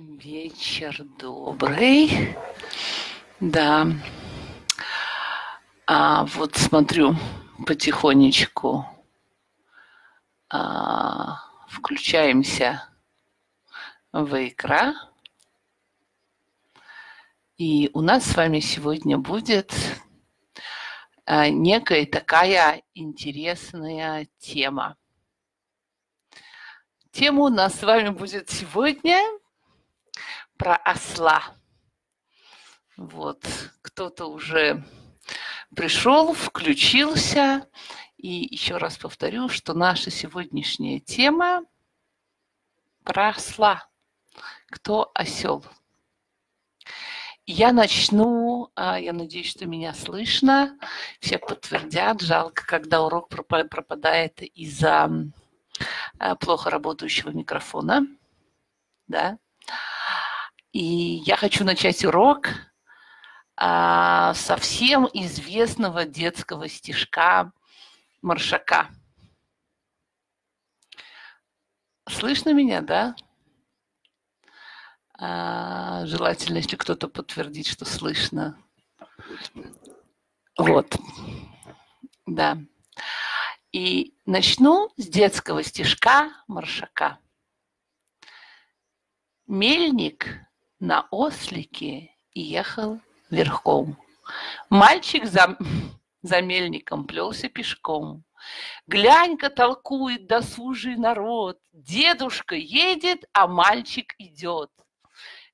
Вечер добрый. Да. А вот смотрю потихонечку. А, включаемся в икра. И у нас с вами сегодня будет а, некая такая интересная тема. Тема у нас с вами будет сегодня про осла. Вот, кто-то уже пришел, включился. И еще раз повторю, что наша сегодняшняя тема про осла. Кто осел? Я начну, а, я надеюсь, что меня слышно. Все подтвердят. Жалко, когда урок пропадает из-за а, плохо работающего микрофона. Да. И я хочу начать урок а, совсем известного детского стишка Маршака. Слышно меня, да? А, желательно, если кто-то подтвердит, что слышно. Вот. Да. И начну с детского стишка Маршака. Мельник на ослике ехал верхом. Мальчик за, за мельником плелся пешком. Глянь-ка толкует досужий народ. Дедушка едет, а мальчик идет.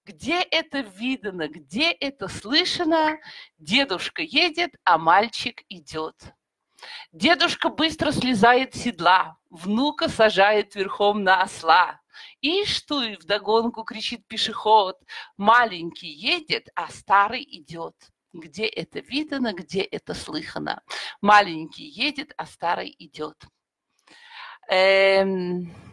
Где это видано, где это слышно? Дедушка едет, а мальчик идет. Дедушка быстро слезает с седла, внука сажает верхом на осла. И что и вдогонку кричит пешеход. Маленький едет, а старый идет. Где это видано, где это слыхано. Маленький едет, а старый идет. Эм...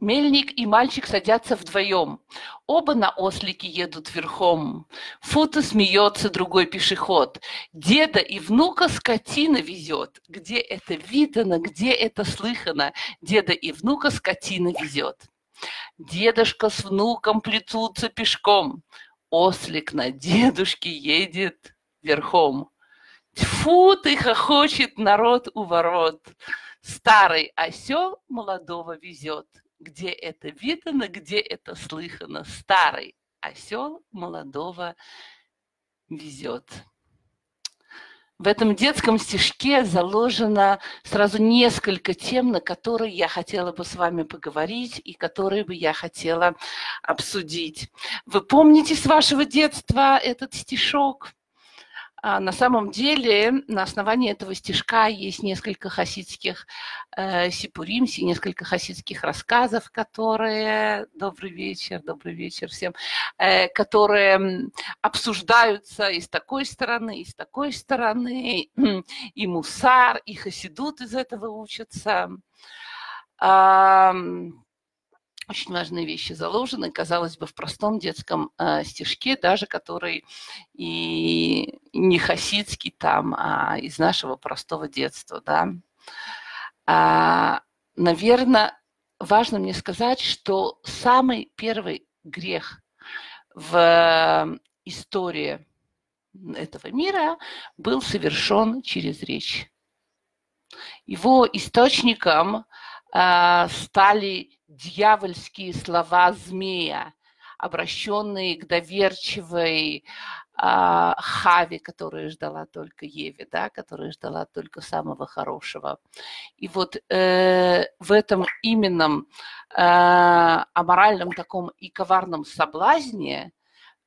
Мельник и мальчик садятся вдвоем. Оба на ослике едут верхом. Фута смеется другой пешеход. Деда и внука скотина везет. Где это видано, где это слыхано. Деда и внука скотина везет. Дедушка с внуком плетутся пешком. Ослик на дедушке едет верхом. Тьфу ты хохочет народ у ворот. Старый осел молодого везет где это видано, где это слыхано. Старый осел молодого везет. В этом детском стишке заложено сразу несколько тем, на которые я хотела бы с вами поговорить и которые бы я хотела обсудить. Вы помните с вашего детства этот стишок? А на самом деле на основании этого стишка есть несколько хасидских э, сипурим, несколько хасидских рассказов, которые... Добрый вечер, добрый вечер всем. Э, которые обсуждаются и с такой стороны, и с такой стороны. И мусар, и хасидут из этого учатся. Очень важные вещи заложены, казалось бы, в простом детском э, стишке, даже который и не хасидский там, а из нашего простого детства, да. А, наверное, важно мне сказать, что самый первый грех в истории этого мира был совершен через речь. Его источником э, стали дьявольские слова змея, обращенные к доверчивой а, Хаве, которая ждала только Еве, да, которая ждала только самого хорошего. И вот э, в этом именном э, аморальном таком и коварном соблазне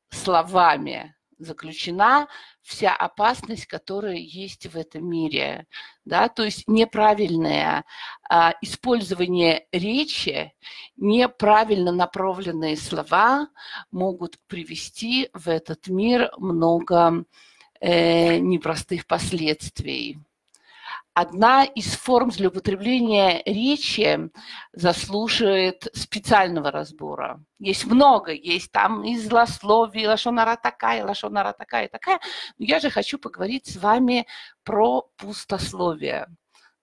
словами заключена вся опасность, которая есть в этом мире. Да? То есть неправильное а, использование речи, неправильно направленные слова могут привести в этот мир много э, непростых последствий. Одна из форм злоупотребления речи заслуживает специального разбора. Есть много, есть там и злословие, лошонара такая, лошонара такая, такая. Но я же хочу поговорить с вами про пустословие.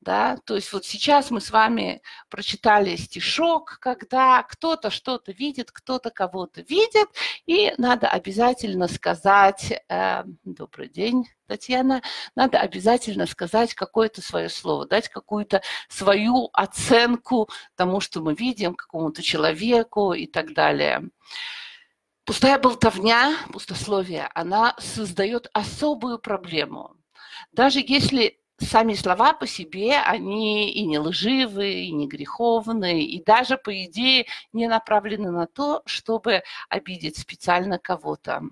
Да? То есть вот сейчас мы с вами прочитали стишок, когда кто-то что-то видит, кто-то кого-то видит, и надо обязательно сказать э, «Добрый день, Татьяна», надо обязательно сказать какое-то свое слово, дать какую-то свою оценку тому, что мы видим, какому-то человеку и так далее. Пустая болтовня, пустословие, она создает особую проблему. Даже если сами слова по себе, они и не лживые, и не греховные, и даже, по идее, не направлены на то, чтобы обидеть специально кого-то.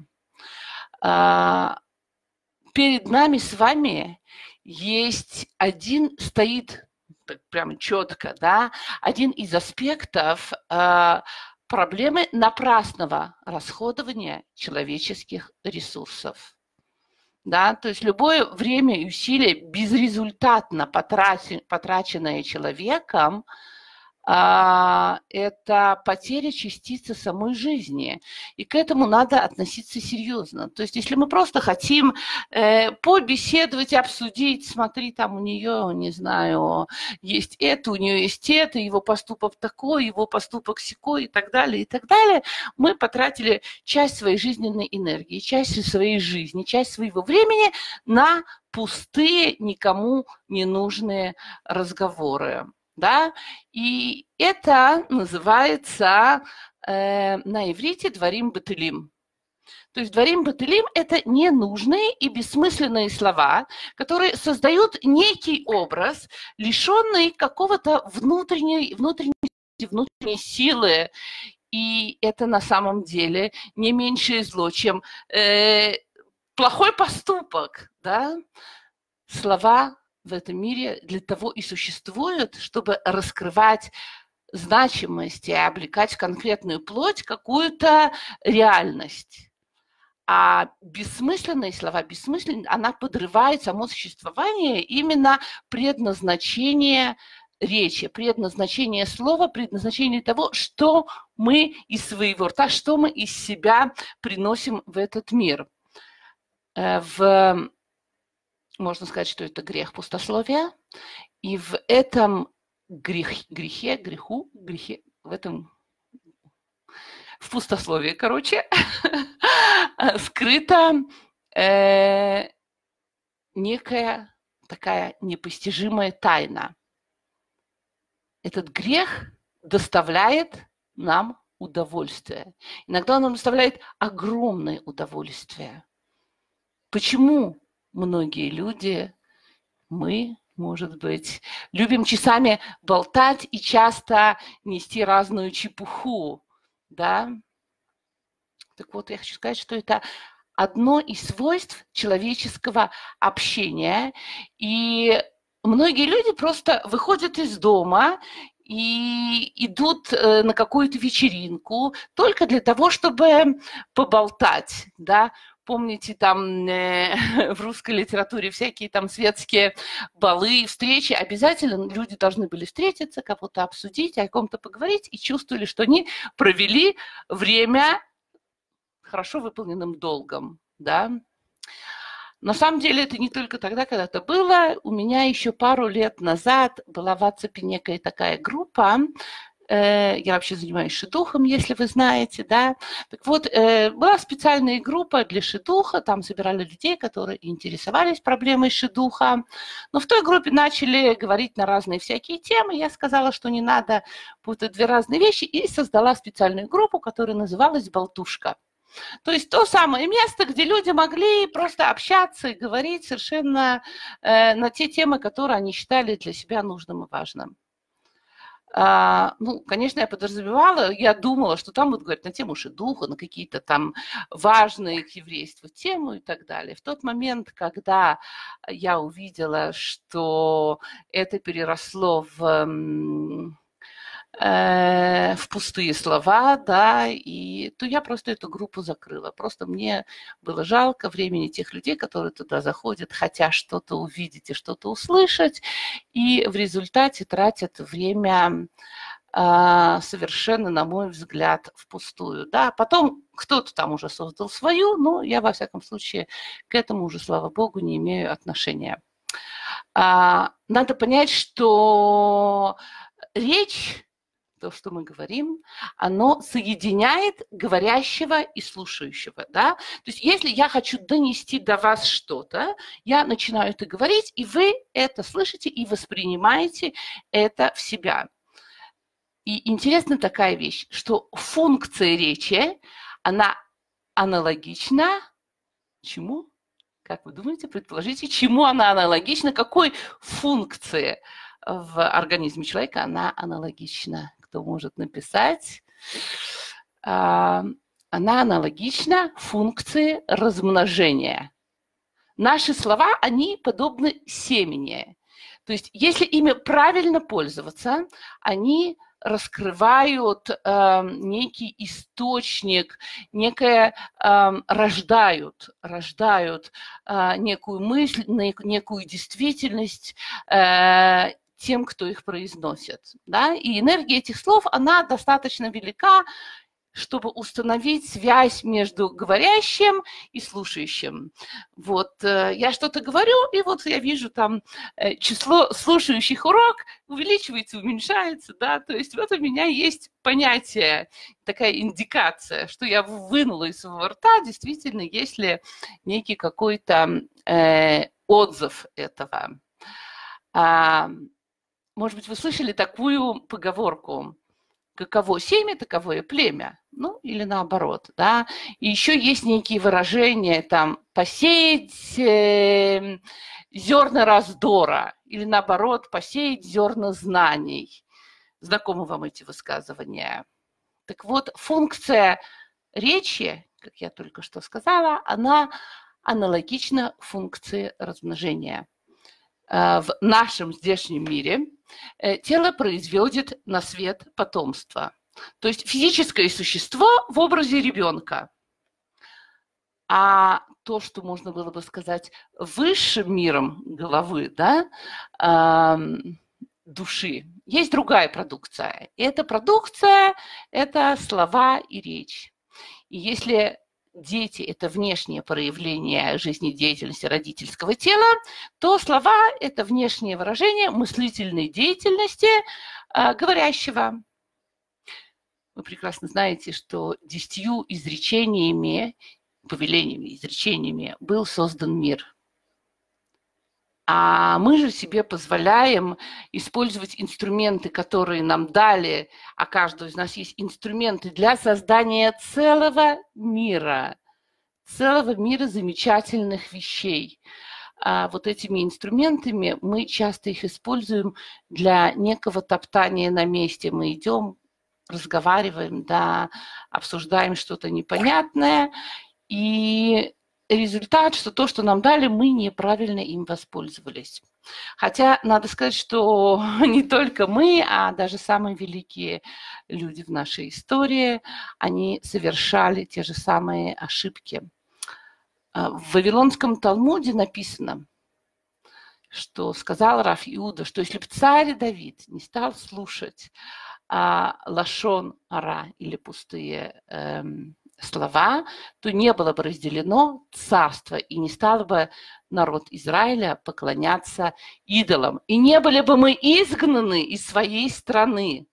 А, перед нами с вами есть один, стоит прямо четко, да, один из аспектов а, проблемы напрасного расходования человеческих ресурсов да, то есть любое время и усилие безрезультатно потраченное человеком – это потеря частицы самой жизни. И к этому надо относиться серьезно. То есть если мы просто хотим э, побеседовать, обсудить, смотри, там у нее, не знаю, есть это, у нее есть это, его поступок такой, его поступок секой и так далее, и так далее, мы потратили часть своей жизненной энергии, часть своей жизни, часть своего времени на пустые, никому не нужные разговоры да, и это называется э, на иврите дворим батылим. То есть дворим батылим – это ненужные и бессмысленные слова, которые создают некий образ, лишенный какого-то внутренней, внутренней, внутренней силы. И это на самом деле не меньшее зло, чем э, плохой поступок. Да? Слова в этом мире для того и существуют, чтобы раскрывать значимость и облекать в конкретную плоть какую-то реальность. А бессмысленные слова, бессмысленные, она подрывает само существование именно предназначение речи, предназначение слова, предназначение того, что мы из своего рта, что мы из себя приносим в этот мир. Э, в можно сказать, что это грех пустословия. И в этом грех, грехе, греху, грехе, в этом в пустословии, короче, скрыта э, некая такая непостижимая тайна. Этот грех доставляет нам удовольствие. Иногда он нам доставляет огромное удовольствие. Почему многие люди, мы, может быть, любим часами болтать и часто нести разную чепуху, да. Так вот, я хочу сказать, что это одно из свойств человеческого общения. И многие люди просто выходят из дома и идут э, на какую-то вечеринку только для того, чтобы поболтать, да, помните, там э, в русской литературе всякие там светские балы, встречи, обязательно люди должны были встретиться, кого-то обсудить, о ком-то поговорить, и чувствовали, что они провели время хорошо выполненным долгом, да. На самом деле это не только тогда, когда это было. У меня еще пару лет назад была в WhatsApp некая такая группа, я вообще занимаюсь шедухом, если вы знаете, да. Так вот, э, была специальная группа для шедуха, там собирали людей, которые интересовались проблемой шедуха. Но в той группе начали говорить на разные всякие темы. Я сказала, что не надо путать две разные вещи, и создала специальную группу, которая называлась «Болтушка». То есть то самое место, где люди могли просто общаться и говорить совершенно э, на те темы, которые они считали для себя нужным и важным. А, ну, конечно, я подразумевала, я думала, что там будут говорить на тему шедуха, на какие-то там важные к еврейству темы и так далее. В тот момент, когда я увидела, что это переросло в в пустые слова, да, и то я просто эту группу закрыла. Просто мне было жалко времени тех людей, которые туда заходят, хотя что-то увидеть и что-то услышать, и в результате тратят время а, совершенно, на мой взгляд, впустую. Да, потом кто-то там уже создал свою, но я, во всяком случае, к этому уже, слава богу, не имею отношения. А, надо понять, что речь то, что мы говорим, оно соединяет говорящего и слушающего, да? То есть если я хочу донести до вас что-то, я начинаю это говорить, и вы это слышите и воспринимаете это в себя. И интересна такая вещь, что функция речи, она аналогична чему? Как вы думаете, предположите, чему она аналогична, какой функции в организме человека она аналогична? Кто может написать? А, она аналогична функции размножения. Наши слова, они подобны семени. То есть, если ими правильно пользоваться, они раскрывают э, некий источник, некое э, рождают, рождают э, некую мысль, некую действительность э, тем, кто их произносит. Да? И энергия этих слов, она достаточно велика, чтобы установить связь между говорящим и слушающим. Вот э, я что-то говорю, и вот я вижу там э, число слушающих урок увеличивается, уменьшается, да, то есть вот у меня есть понятие, такая индикация, что я вынула из своего рта, действительно, есть ли некий какой-то э, отзыв этого. Может быть, вы слышали такую поговорку – каково семя, таковое племя. Ну, или наоборот, да. И еще есть некие выражения, там, посеять э, зерна раздора, или наоборот, посеять зерна знаний. Знакомы вам эти высказывания? Так вот, функция речи, как я только что сказала, она аналогична функции размножения. Э, в нашем здешнем мире тело производит на свет потомство. То есть физическое существо в образе ребенка. А то, что можно было бы сказать высшим миром головы, да, души, есть другая продукция. И эта продукция – это слова и речь. И если дети – это внешнее проявление жизнедеятельности родительского тела, то слова – это внешнее выражение мыслительной деятельности э, говорящего. Вы прекрасно знаете, что десятью изречениями, повелениями, изречениями был создан мир – а мы же себе позволяем использовать инструменты, которые нам дали, а каждый из нас есть инструменты для создания целого мира, целого мира замечательных вещей. А вот этими инструментами мы часто их используем для некого топтания на месте. Мы идем, разговариваем, да, обсуждаем что-то непонятное, и результат, что то, что нам дали, мы неправильно им воспользовались. Хотя надо сказать, что не только мы, а даже самые великие люди в нашей истории, они совершали те же самые ошибки. А, в Вавилонском Талмуде написано, что сказал Раф Иуда, что если бы царь Давид не стал слушать а, лашон ара или пустые эм, слова, то не было бы разделено царство, и не стал бы народ Израиля поклоняться идолам. И не были бы мы изгнаны из своей страны.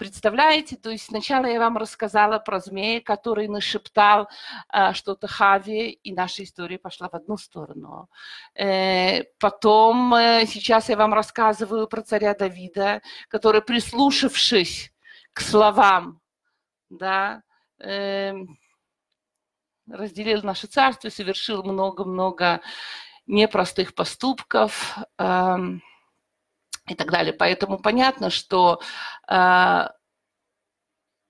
Представляете, то есть сначала я вам рассказала про змея, который нашептал э, что-то Хаве, и наша история пошла в одну сторону. Э, потом э, сейчас я вам рассказываю про царя Давида, который, прислушавшись к словам, да, разделил наше царство, совершил много-много непростых поступков э, и так далее. Поэтому понятно, что э,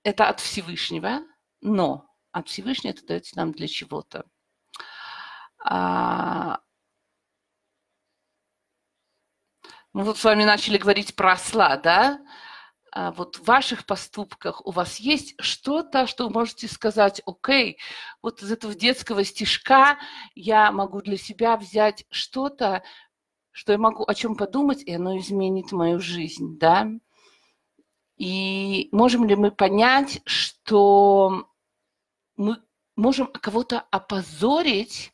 это от Всевышнего, но от Всевышнего это дается нам для чего-то. А, мы вот с вами начали говорить про осла, да? А, вот в ваших поступках у вас есть что-то, что вы можете сказать, окей, вот из этого детского стишка я могу для себя взять что-то, что я могу о чем подумать, и оно изменит мою жизнь, да? И можем ли мы понять, что мы можем кого-то опозорить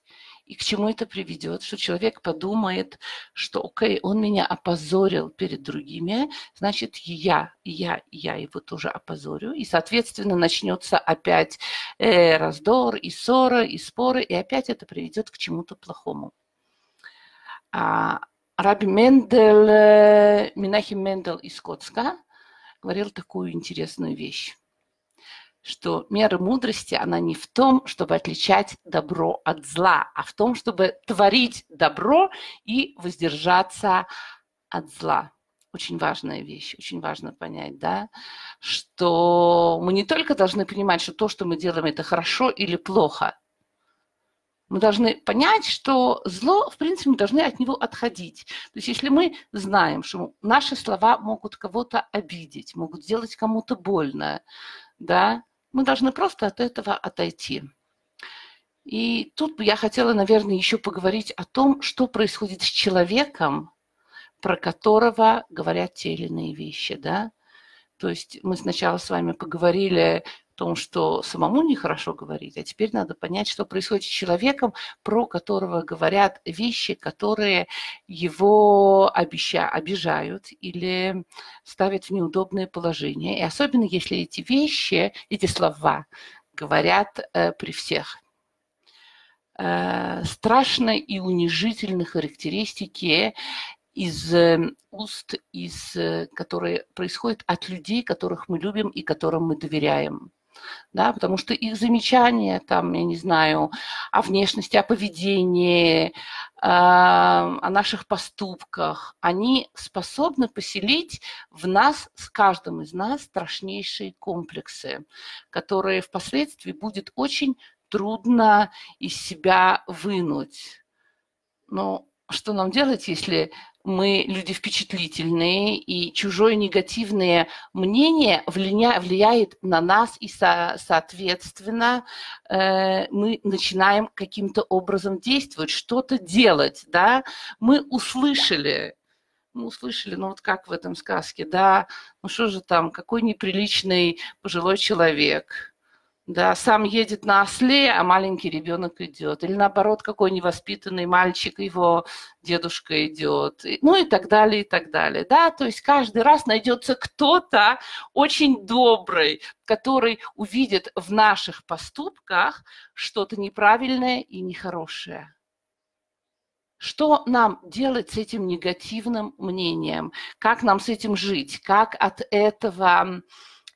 И к чему это приведет? Что человек подумает, что, окей, он меня опозорил перед другими, значит, я, я, я его тоже опозорю. И, соответственно, начнется опять э, раздор, и ссора, и споры, и опять это приведет к чему-то плохому. А, Раби Мендель, э, Минахим Мендель из Коцка говорил такую интересную вещь что мера мудрости, она не в том, чтобы отличать добро от зла, а в том, чтобы творить добро и воздержаться от зла. Очень важная вещь, очень важно понять, да, что мы не только должны понимать, что то, что мы делаем, это хорошо или плохо. Мы должны понять, что зло, в принципе, мы должны от него отходить. То есть если мы знаем, что наши слова могут кого-то обидеть, могут сделать кому-то больно, да, мы должны просто от этого отойти. И тут я хотела, наверное, еще поговорить о том, что происходит с человеком, про которого говорят те или иные вещи, да. То есть мы сначала с вами поговорили том, что самому нехорошо говорить, а теперь надо понять, что происходит с человеком, про которого говорят вещи, которые его обеща, обижают или ставят в неудобное положение. И особенно если эти вещи, эти слова говорят э, при всех. Э, страшной и унижительной характеристики из э, уст, из, э, которые происходят от людей, которых мы любим и которым мы доверяем да, потому что их замечания, там, я не знаю, о внешности, о поведении, о наших поступках, они способны поселить в нас, с каждым из нас, страшнейшие комплексы, которые впоследствии будет очень трудно из себя вынуть. Но что нам делать, если мы люди впечатлительные, и чужое негативное мнение влия, влияет на нас, и, со, соответственно, э, мы начинаем каким-то образом действовать, что-то делать, да. Мы услышали, мы услышали, ну вот как в этом сказке, да, ну что же там, какой неприличный пожилой человек – да, сам едет на осле, а маленький ребенок идет. Или наоборот, какой невоспитанный мальчик, его дедушка идет. Ну и так далее, и так далее. Да, то есть каждый раз найдется кто-то очень добрый, который увидит в наших поступках что-то неправильное и нехорошее. Что нам делать с этим негативным мнением? Как нам с этим жить? Как от этого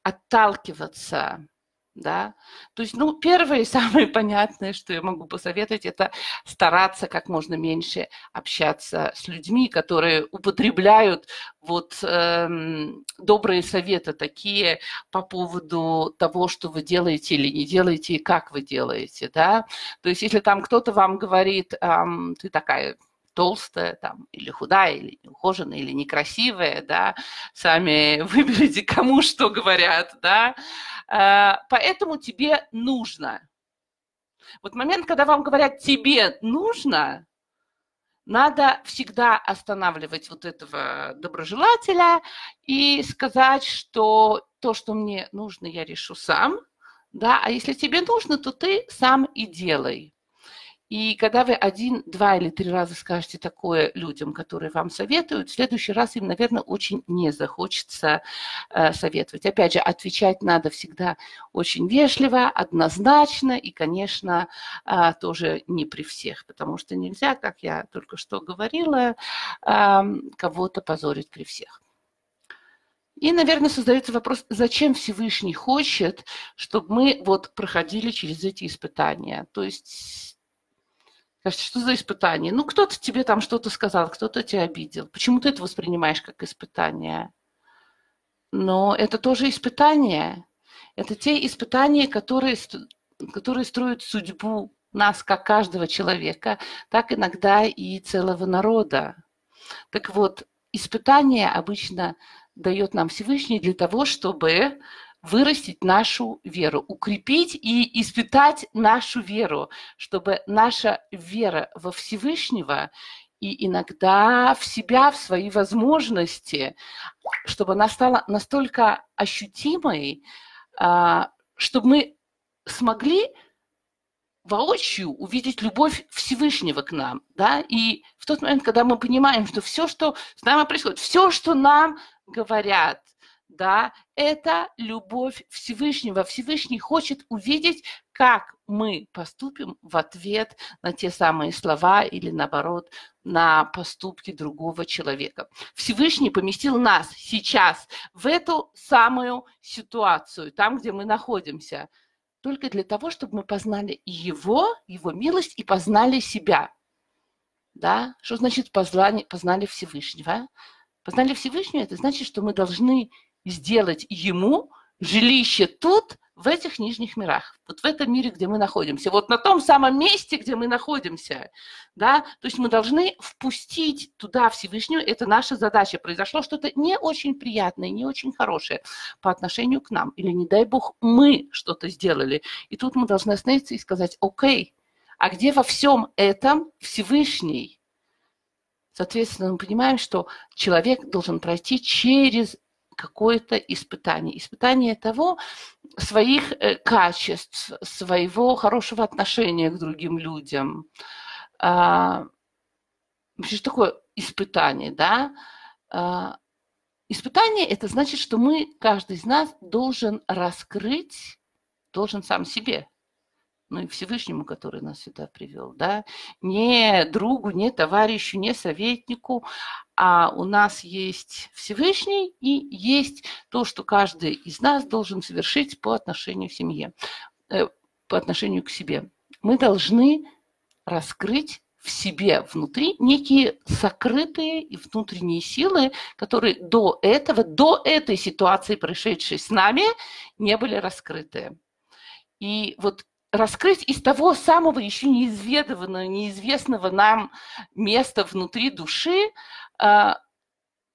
отталкиваться? Да. То есть, ну, первое и самое понятное, что я могу посоветовать, это стараться как можно меньше общаться с людьми, которые употребляют вот эм, добрые советы такие по поводу того, что вы делаете или не делаете, и как вы делаете, да. То есть, если там кто-то вам говорит, эм, ты такая толстая там, или худая, или неухоженная, или некрасивая, да, сами выберите, кому что говорят, да, поэтому тебе нужно. Вот момент, когда вам говорят «тебе нужно», надо всегда останавливать вот этого доброжелателя и сказать, что то, что мне нужно, я решу сам, да, а если тебе нужно, то ты сам и делай. И когда вы один, два или три раза скажете такое людям, которые вам советуют, в следующий раз им, наверное, очень не захочется э, советовать. Опять же, отвечать надо всегда очень вежливо, однозначно и, конечно, э, тоже не при всех, потому что нельзя, как я только что говорила, э, кого-то позорить при всех. И, наверное, создается вопрос, зачем Всевышний хочет, чтобы мы вот проходили через эти испытания. То есть Кажется, что за испытание? Ну, кто-то тебе там что-то сказал, кто-то тебя обидел. Почему ты это воспринимаешь как испытание? Но это тоже испытание. Это те испытания, которые, которые строят судьбу нас, как каждого человека, так иногда и целого народа. Так вот, испытание обычно дает нам Всевышний для того, чтобы вырастить нашу веру, укрепить и испытать нашу веру, чтобы наша вера во Всевышнего и иногда в себя, в свои возможности, чтобы она стала настолько ощутимой, а, чтобы мы смогли воочию увидеть любовь Всевышнего к нам, да, и в тот момент, когда мы понимаем, что все, что с нами происходит, все, что нам говорят, да, это любовь Всевышнего. Всевышний хочет увидеть, как мы поступим в ответ на те самые слова или, наоборот, на поступки другого человека. Всевышний поместил нас сейчас в эту самую ситуацию, там, где мы находимся, только для того, чтобы мы познали Его, Его милость и познали себя. Да? Что значит познали, познали Всевышнего? Познали Всевышнего – это значит, что мы должны сделать ему жилище тут, в этих нижних мирах, вот в этом мире, где мы находимся, вот на том самом месте, где мы находимся, да, то есть мы должны впустить туда Всевышнего, это наша задача. Произошло что-то не очень приятное, не очень хорошее по отношению к нам, или, не дай бог, мы что-то сделали, и тут мы должны остановиться и сказать, окей, а где во всем этом Всевышний? Соответственно, мы понимаем, что человек должен пройти через какое-то испытание. Испытание того, своих э, качеств, своего хорошего отношения к другим людям. А, что такое испытание, да? А, испытание – это значит, что мы, каждый из нас должен раскрыть, должен сам себе ну и Всевышнему, который нас сюда привел, да, не другу, не товарищу, не советнику, а у нас есть Всевышний и есть то, что каждый из нас должен совершить по отношению к семье, э, по отношению к себе. Мы должны раскрыть в себе внутри некие сокрытые и внутренние силы, которые до этого, до этой ситуации, происшедшей с нами, не были раскрыты. И вот раскрыть из того самого еще неизведанного, неизвестного нам места внутри души, а,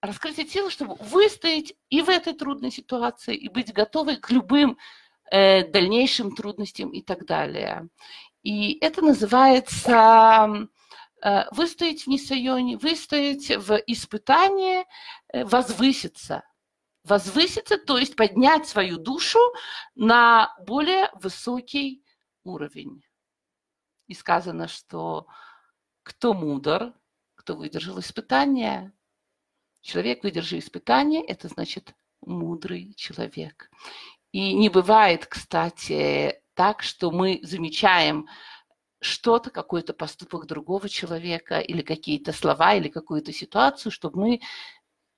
раскрыть эти силы, чтобы выстоять и в этой трудной ситуации, и быть готовой к любым э, дальнейшим трудностям и так далее. И это называется э, выстоять в Нисайоне, выстоять в испытании, э, возвыситься – возвыситься, то есть поднять свою душу на более высокий уровень. И сказано, что кто мудр, кто выдержал испытание, человек, выдержал испытание, это значит мудрый человек. И не бывает, кстати, так, что мы замечаем что-то, какой-то поступок другого человека или какие-то слова или какую-то ситуацию, чтобы мы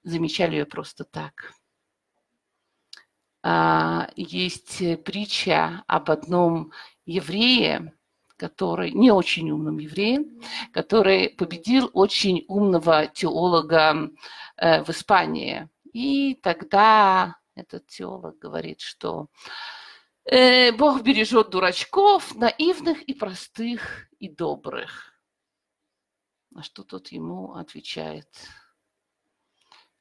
замечали ее просто так. А, есть притча об одном еврее, который, не очень умным евреем, который победил очень умного теолога э, в Испании. И тогда этот теолог говорит, что э, Бог бережет дурачков, наивных и простых и добрых. На что тот ему отвечает,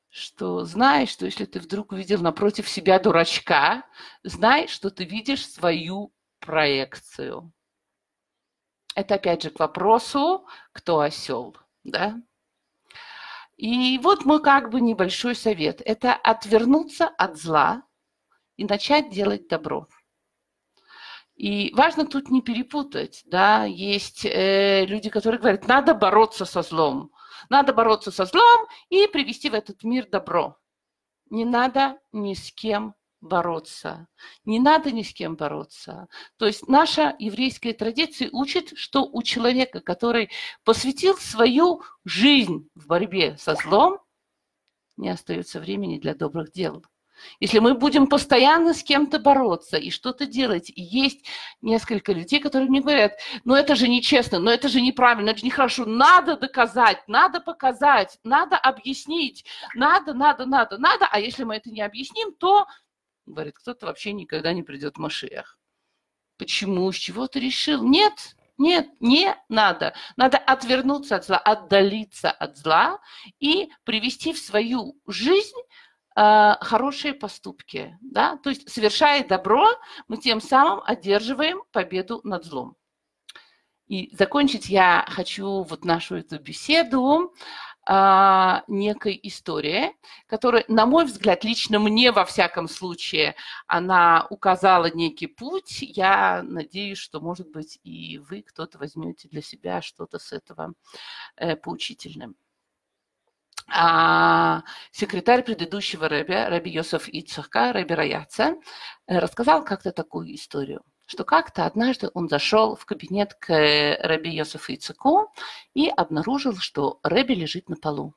что знай, что если ты вдруг увидел напротив себя дурачка, знай, что ты видишь свою проекцию. Это опять же к вопросу, кто осел, да? И вот мой как бы небольшой совет. Это отвернуться от зла и начать делать добро. И важно тут не перепутать, да, есть э, люди, которые говорят, надо бороться со злом, надо бороться со злом и привести в этот мир добро. Не надо ни с кем бороться. Не надо ни с кем бороться. То есть наша еврейская традиция учит, что у человека, который посвятил свою жизнь в борьбе со злом, не остается времени для добрых дел. Если мы будем постоянно с кем-то бороться и что-то делать, и есть несколько людей, которые мне говорят, ну это же нечестно, ну это же неправильно, это же нехорошо, надо доказать, надо показать, надо объяснить, надо, надо, надо, надо, а если мы это не объясним, то Говорит, кто-то вообще никогда не придет в Машиях. Почему? С чего ты решил? Нет, нет, не надо. Надо отвернуться от зла, отдалиться от зла и привести в свою жизнь э, хорошие поступки. Да? То есть, совершая добро, мы тем самым одерживаем победу над злом. И закончить я хочу вот нашу эту беседу а, некой истории, которая, на мой взгляд, лично мне, во всяком случае, она указала некий путь. Я надеюсь, что, может быть, и вы кто-то возьмете для себя что-то с этого э, поучительным. А секретарь предыдущего рэби, рэби Йосеф Ицхака, рэби Раяца, э, рассказал как-то такую историю что как-то однажды он зашел в кабинет к Рэби Йосефу Ицеку и обнаружил, что Рэби лежит на полу.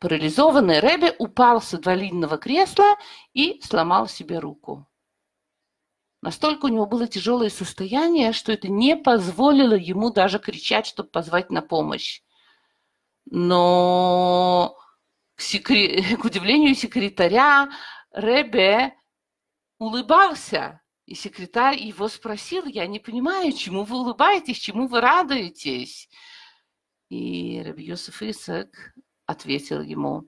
Парализованный Рэби упал с инвалидного кресла и сломал себе руку. Настолько у него было тяжелое состояние, что это не позволило ему даже кричать, чтобы позвать на помощь. Но к, секре... к удивлению секретаря Ребе улыбался. И секретарь его спросил, я не понимаю, чему вы улыбаетесь, чему вы радуетесь. И Раби Йосиф Исак ответил ему,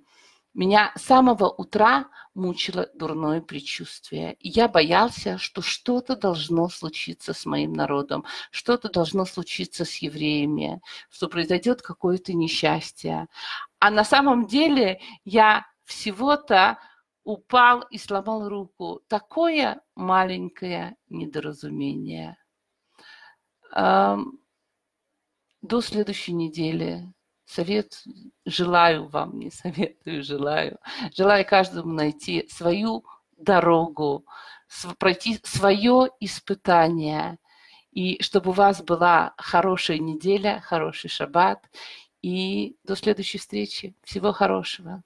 меня с самого утра мучило дурное предчувствие. И я боялся, что что-то должно случиться с моим народом, что-то должно случиться с евреями, что произойдет какое-то несчастье. А на самом деле я всего-то упал и сломал руку. Такое маленькое недоразумение. До следующей недели. Совет желаю вам, не советую, желаю. Желаю каждому найти свою дорогу, пройти свое испытание. И чтобы у вас была хорошая неделя, хороший шаббат. И до следующей встречи. Всего хорошего.